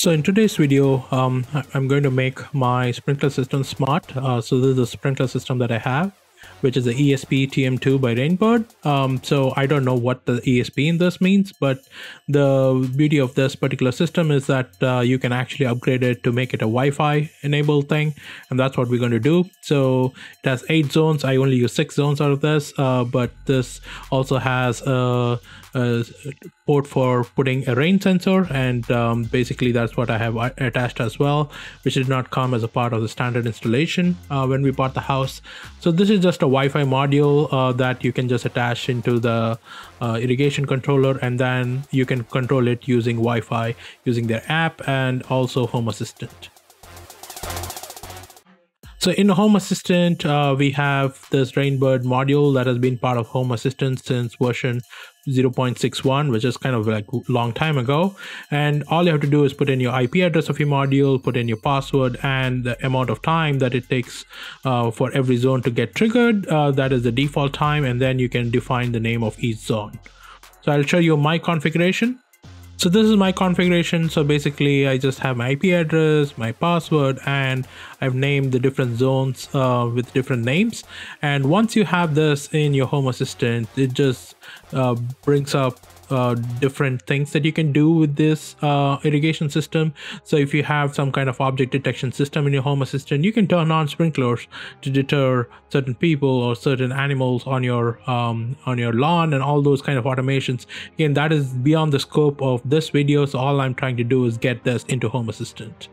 So in today's video, um, I'm going to make my sprinkler system smart. Uh, so this is the sprinkler system that I have, which is the ESP TM2 by Rainbird. Um, so I don't know what the ESP in this means, but the beauty of this particular system is that uh, you can actually upgrade it to make it a Wi-Fi enabled thing. And that's what we're going to do. So it has eight zones. I only use six zones out of this, uh, but this also has a uh, port for putting a rain sensor and um, basically that's what I have attached as well which did not come as a part of the standard installation uh, when we bought the house so this is just a Wi-Fi module uh, that you can just attach into the uh, irrigation controller and then you can control it using Wi-Fi using their app and also Home Assistant so in Home Assistant, uh, we have this Rainbird module that has been part of Home Assistant since version 0.61, which is kind of like a long time ago. And all you have to do is put in your IP address of your module, put in your password and the amount of time that it takes uh, for every zone to get triggered. Uh, that is the default time. And then you can define the name of each zone. So I'll show you my configuration. So this is my configuration. So basically I just have my IP address, my password, and I've named the different zones uh, with different names. And once you have this in your Home Assistant, it just uh, brings up uh, different things that you can do with this uh, irrigation system. So if you have some kind of object detection system in your home assistant, you can turn on sprinklers to deter certain people or certain animals on your um, on your lawn and all those kind of automations. Again, that is beyond the scope of this video. So all I'm trying to do is get this into home assistant.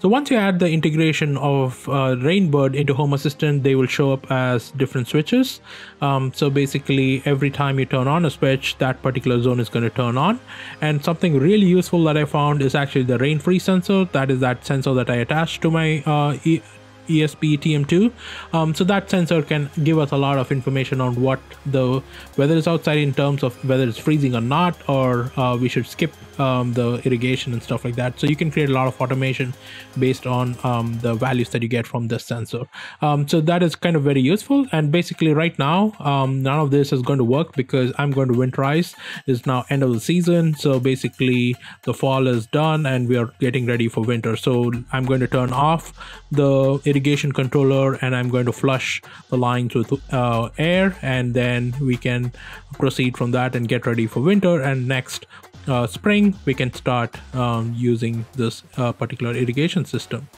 So once you add the integration of uh, Rainbird into Home Assistant, they will show up as different switches. Um, so basically every time you turn on a switch, that particular zone is going to turn on. And something really useful that I found is actually the rain free sensor. That is that sensor that I attached to my uh, e ESP TM2. Um, so that sensor can give us a lot of information on what the weather is outside in terms of whether it's freezing or not, or uh, we should skip um, the irrigation and stuff like that. So you can create a lot of automation based on um, the values that you get from this sensor. Um, so that is kind of very useful. And basically right now, um, none of this is going to work because I'm going to winterize. It's now end of the season. So basically the fall is done and we are getting ready for winter. So I'm going to turn off the irrigation controller and I'm going to flush the lines with uh, air and then we can proceed from that and get ready for winter and next uh, spring we can start um, using this uh, particular irrigation system.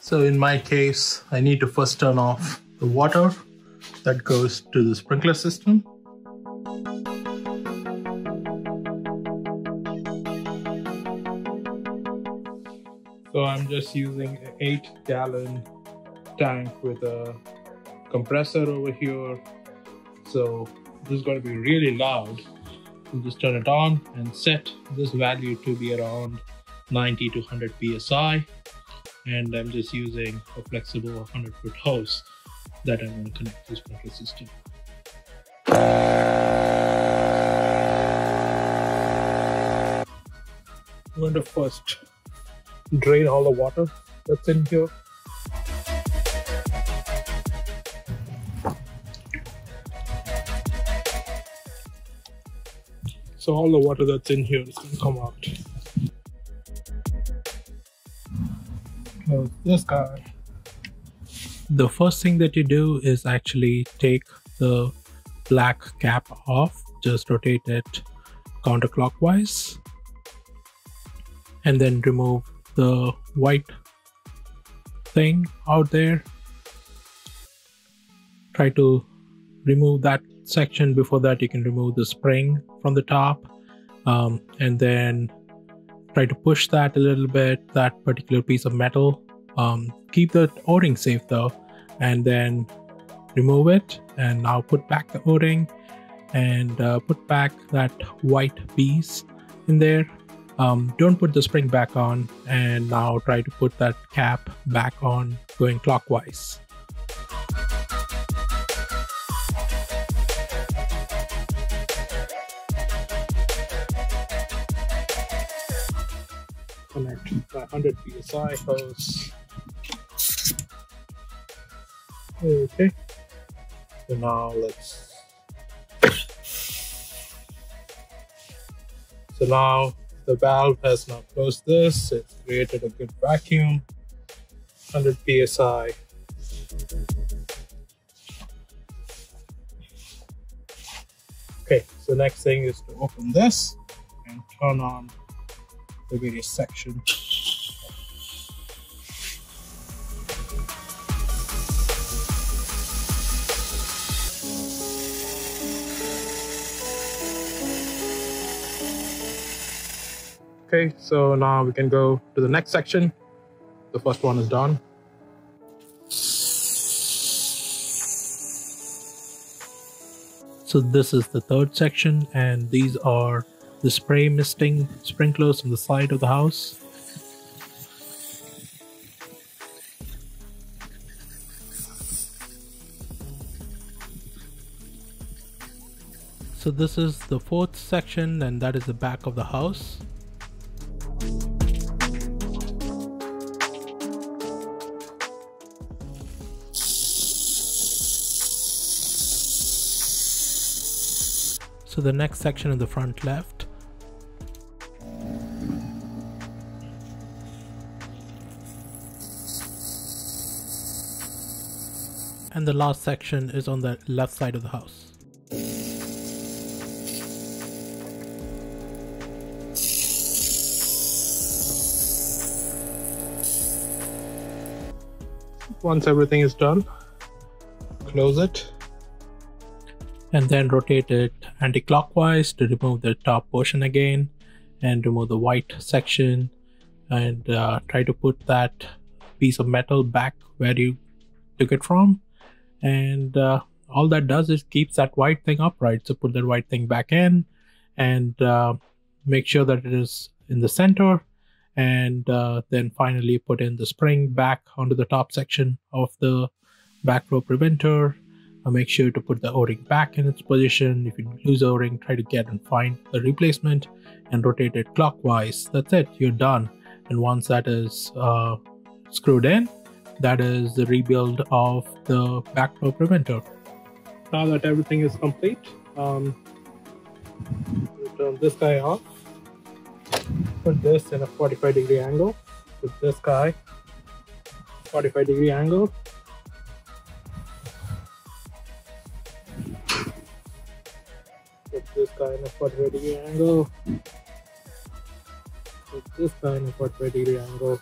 So in my case, I need to first turn off the water that goes to the sprinkler system. So I'm just using an 8 gallon tank with a compressor over here. So this is going to be really loud. We'll just turn it on and set this value to be around 90 to 100 psi. And I'm just using a flexible 100 foot hose that I'm going to connect to the sprinkler system. I'm going to first drain all the water that's in here So all the water that's in here is going to come out. So this guy. The first thing that you do is actually take the black cap off. Just rotate it counterclockwise. And then remove the white thing out there. Try to remove that section. Before that you can remove the spring from the top um, and then try to push that a little bit that particular piece of metal. Um, keep the o-ring safe though and then remove it and now put back the o-ring and uh, put back that white piece in there um, don't put the spring back on and now try to put that cap back on going clockwise. Connect 100 psi hose. Okay, so now let's. So now the valve has now closed this. It's created a good vacuum, 100 psi. Okay, so next thing is to open this and turn on the various sections. Okay, so now we can go to the next section. The first one is done. So this is the third section and these are the spray misting sprinklers on the side of the house. So this is the fourth section and that is the back of the house. So the next section in the front left. And the last section is on the left side of the house. Once everything is done, close it and then rotate it anti-clockwise to remove the top portion again and remove the white section and uh, try to put that piece of metal back where you took it from. And uh, all that does is keeps that white thing upright. So put that white thing back in and uh, make sure that it is in the center and uh, then finally put in the spring back onto the top section of the backflow preventer make sure to put the o-ring back in its position. If you lose o-ring try to get and find the replacement and rotate it clockwise. That's it. You're done. And once that is uh, screwed in that is the rebuild of the back backflow preventer now that everything is complete um, turn this guy off. Put this in a 45 degree angle. Put this guy 45 degree angle guy in 45 degree angle. Put this in a 45 degree angle.